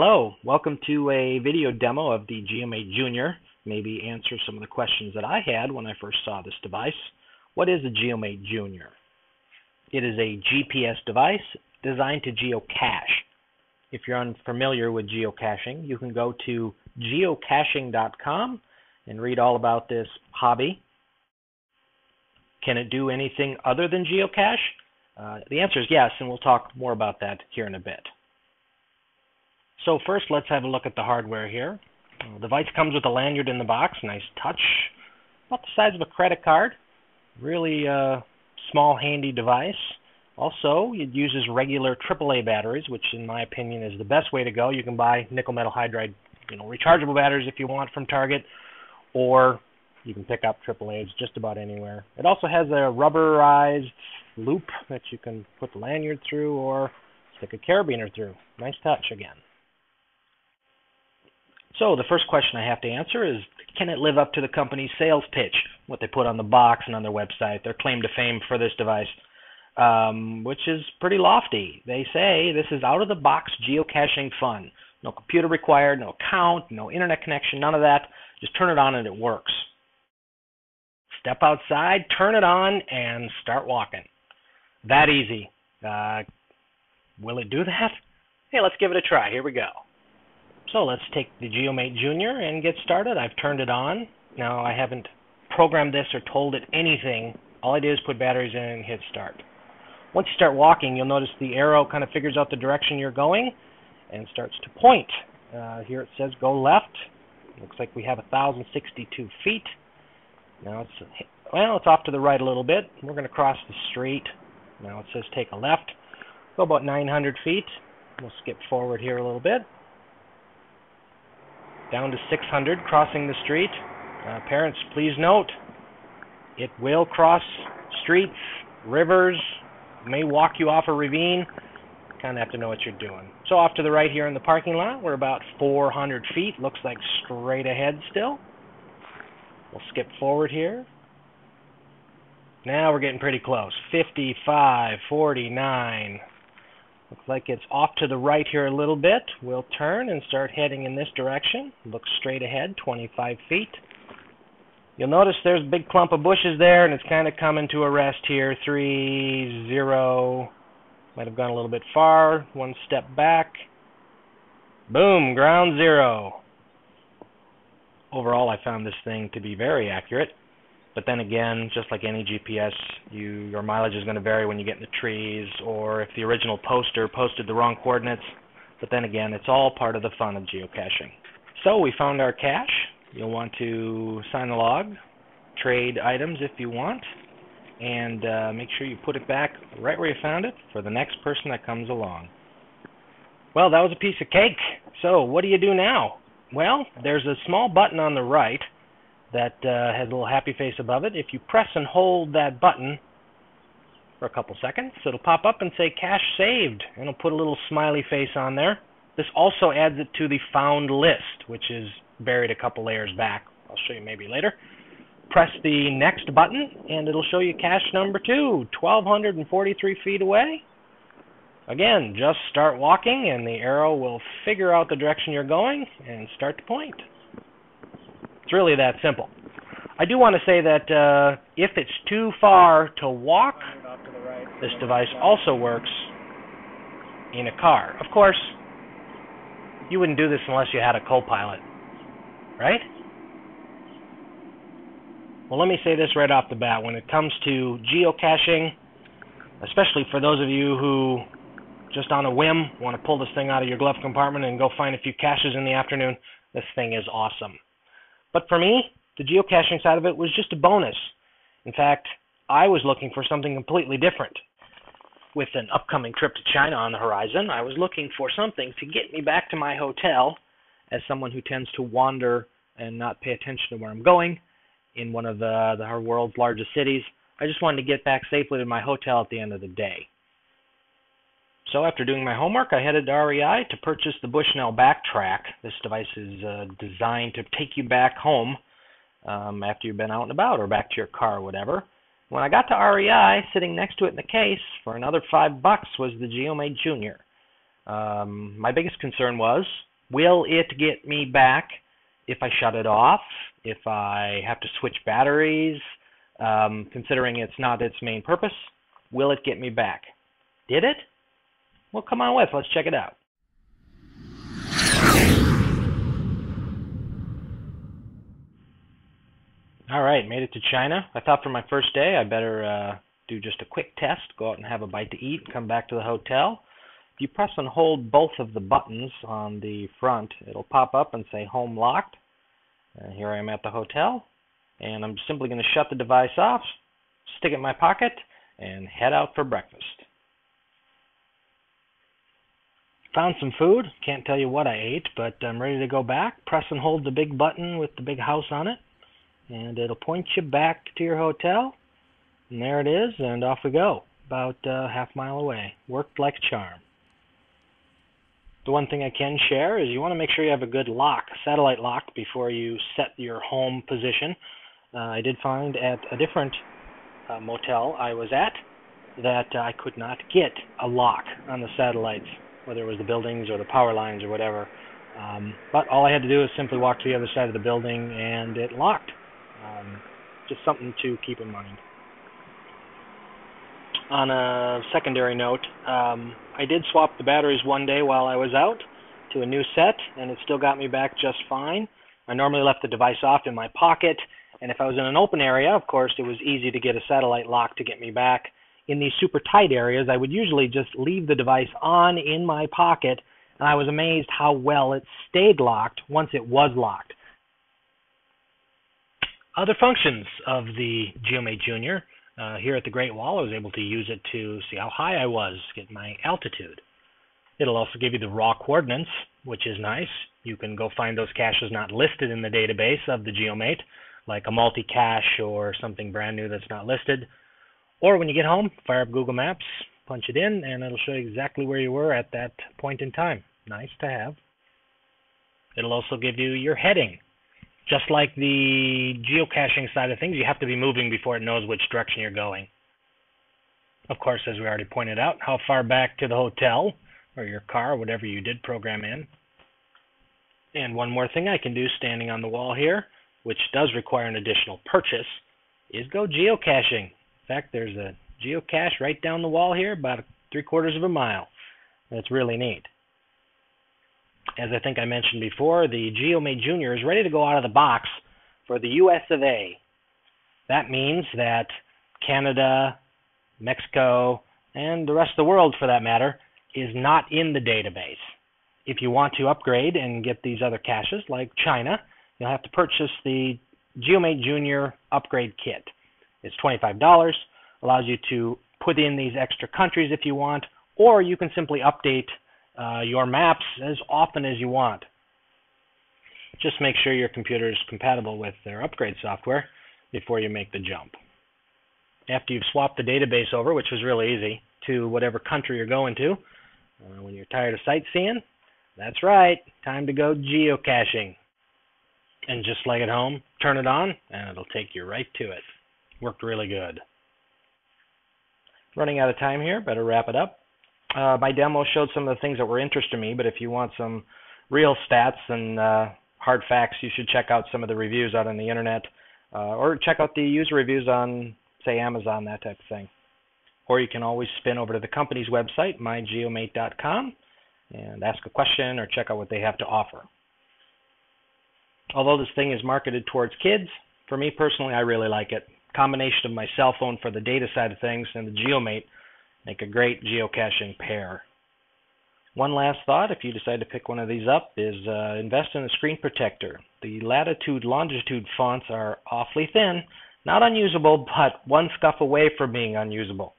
Hello, welcome to a video demo of the Geomate Junior. Maybe answer some of the questions that I had when I first saw this device. What is a Geomate Junior? It is a GPS device designed to geocache. If you're unfamiliar with geocaching, you can go to geocaching.com and read all about this hobby. Can it do anything other than geocache? Uh, the answer is yes, and we'll talk more about that here in a bit. So first, let's have a look at the hardware here. The device comes with a lanyard in the box, nice touch, about the size of a credit card. Really uh, small, handy device. Also, it uses regular AAA batteries, which in my opinion is the best way to go. You can buy nickel metal hydride, you know, rechargeable batteries if you want from Target, or you can pick up AAAs just about anywhere. It also has a rubberized loop that you can put the lanyard through or stick a carabiner through. Nice touch again. So the first question I have to answer is, can it live up to the company's sales pitch, what they put on the box and on their website, their claim to fame for this device, um, which is pretty lofty. They say this is out-of-the-box geocaching fun. No computer required, no account, no internet connection, none of that. Just turn it on and it works. Step outside, turn it on, and start walking. That easy. Uh, will it do that? Hey, let's give it a try. Here we go. So let's take the Geomate Junior and get started. I've turned it on. Now I haven't programmed this or told it anything. All I did is put batteries in and hit start. Once you start walking, you'll notice the arrow kind of figures out the direction you're going and starts to point. Uh, here it says go left. Looks like we have 1,062 feet. Now it's well, it's off to the right a little bit. We're going to cross the street. Now it says take a left. Go about 900 feet. We'll skip forward here a little bit down to 600 crossing the street. Uh, parents, please note, it will cross streets, rivers, may walk you off a ravine. Kind of have to know what you're doing. So off to the right here in the parking lot, we're about 400 feet. Looks like straight ahead still. We'll skip forward here. Now we're getting pretty close. 55, 49, Looks like it's off to the right here a little bit. We'll turn and start heading in this direction. Look straight ahead, 25 feet. You'll notice there's a big clump of bushes there, and it's kind of coming to a rest here. Three, zero. Might have gone a little bit far. One step back. Boom, ground zero. Overall, I found this thing to be very accurate. But then again, just like any GPS, you your mileage is going to vary when you get in the trees, or if the original poster posted the wrong coordinates. But then again, it's all part of the fun of geocaching. So we found our cache. You'll want to sign the log, trade items if you want, and uh, make sure you put it back right where you found it for the next person that comes along. Well, that was a piece of cake. So what do you do now? Well, there's a small button on the right that uh, has a little happy face above it. If you press and hold that button for a couple seconds, it'll pop up and say cache saved, and it'll put a little smiley face on there. This also adds it to the found list, which is buried a couple layers back. I'll show you maybe later. Press the next button, and it'll show you cache number two, 1,243 feet away. Again, just start walking, and the arrow will figure out the direction you're going and start to point. It's really that simple. I do want to say that uh, if it's too far to walk, this device also works in a car. Of course, you wouldn't do this unless you had a co-pilot, right? Well, let me say this right off the bat. When it comes to geocaching, especially for those of you who just on a whim want to pull this thing out of your glove compartment and go find a few caches in the afternoon, this thing is awesome. But for me, the geocaching side of it was just a bonus. In fact, I was looking for something completely different. With an upcoming trip to China on the horizon, I was looking for something to get me back to my hotel as someone who tends to wander and not pay attention to where I'm going in one of the, the world's largest cities. I just wanted to get back safely to my hotel at the end of the day. So after doing my homework, I headed to REI to purchase the Bushnell Backtrack. This device is uh, designed to take you back home um, after you've been out and about or back to your car or whatever. When I got to REI, sitting next to it in the case for another five bucks was the Geomate Junior. Um, my biggest concern was Will it get me back if I shut it off? If I have to switch batteries? Um, considering it's not its main purpose, will it get me back? Did it? Well, come on with. Let's check it out. All right, made it to China. I thought for my first day I better uh, do just a quick test, go out and have a bite to eat, come back to the hotel. If you press and hold both of the buttons on the front, it'll pop up and say home locked. And here I am at the hotel, and I'm simply going to shut the device off, stick it in my pocket, and head out for breakfast. Found some food. Can't tell you what I ate, but I'm ready to go back. Press and hold the big button with the big house on it and it'll point you back to your hotel. And there it is, and off we go, about uh, half mile away. Worked like a charm. The one thing I can share is you want to make sure you have a good lock, satellite lock, before you set your home position. Uh, I did find at a different uh, motel I was at that I could not get a lock on the satellites, whether it was the buildings or the power lines or whatever. Um, but all I had to do was simply walk to the other side of the building and it locked. Um, just something to keep in mind. On a secondary note, um, I did swap the batteries one day while I was out to a new set, and it still got me back just fine. I normally left the device off in my pocket, and if I was in an open area, of course, it was easy to get a satellite lock to get me back. In these super tight areas, I would usually just leave the device on in my pocket, and I was amazed how well it stayed locked once it was locked. Other functions of the GeoMate Junior. Uh, here at the Great Wall, I was able to use it to see how high I was, get my altitude. It'll also give you the raw coordinates, which is nice. You can go find those caches not listed in the database of the GeoMate, like a multi-cache or something brand new that's not listed. Or when you get home, fire up Google Maps, punch it in, and it'll show you exactly where you were at that point in time. Nice to have. It'll also give you your heading, just like the geocaching side of things, you have to be moving before it knows which direction you're going. Of course, as we already pointed out, how far back to the hotel or your car, whatever you did program in. And one more thing I can do standing on the wall here, which does require an additional purchase, is go geocaching. In fact, there's a geocache right down the wall here, about three quarters of a mile. That's really neat as I think I mentioned before, the GeoMate Junior is ready to go out of the box for the US of A. That means that Canada, Mexico, and the rest of the world for that matter, is not in the database. If you want to upgrade and get these other caches, like China, you'll have to purchase the GeoMate Junior upgrade kit. It's $25, allows you to put in these extra countries if you want, or you can simply update uh, your maps as often as you want. Just make sure your computer is compatible with their upgrade software before you make the jump. After you've swapped the database over, which was really easy, to whatever country you're going to, uh, when you're tired of sightseeing, that's right, time to go geocaching. And just like at home, turn it on and it'll take you right to it. Worked really good. Running out of time here, better wrap it up. Uh, my demo showed some of the things that were interesting to me, but if you want some real stats and uh, hard facts, you should check out some of the reviews out on the internet, uh, or check out the user reviews on, say, Amazon, that type of thing. Or you can always spin over to the company's website, mygeomate.com, and ask a question or check out what they have to offer. Although this thing is marketed towards kids, for me personally, I really like it. Combination of my cell phone for the data side of things and the GeoMate Make a great geocaching pair. One last thought, if you decide to pick one of these up, is uh, invest in a screen protector. The latitude longitude fonts are awfully thin, not unusable, but one scuff away from being unusable.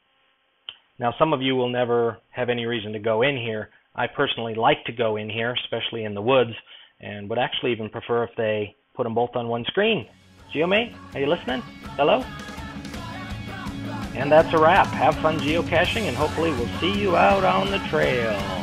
Now, some of you will never have any reason to go in here. I personally like to go in here, especially in the woods, and would actually even prefer if they put them both on one screen. GeoMate, are you listening? Hello? And that's a wrap. Have fun geocaching, and hopefully we'll see you out on the trail.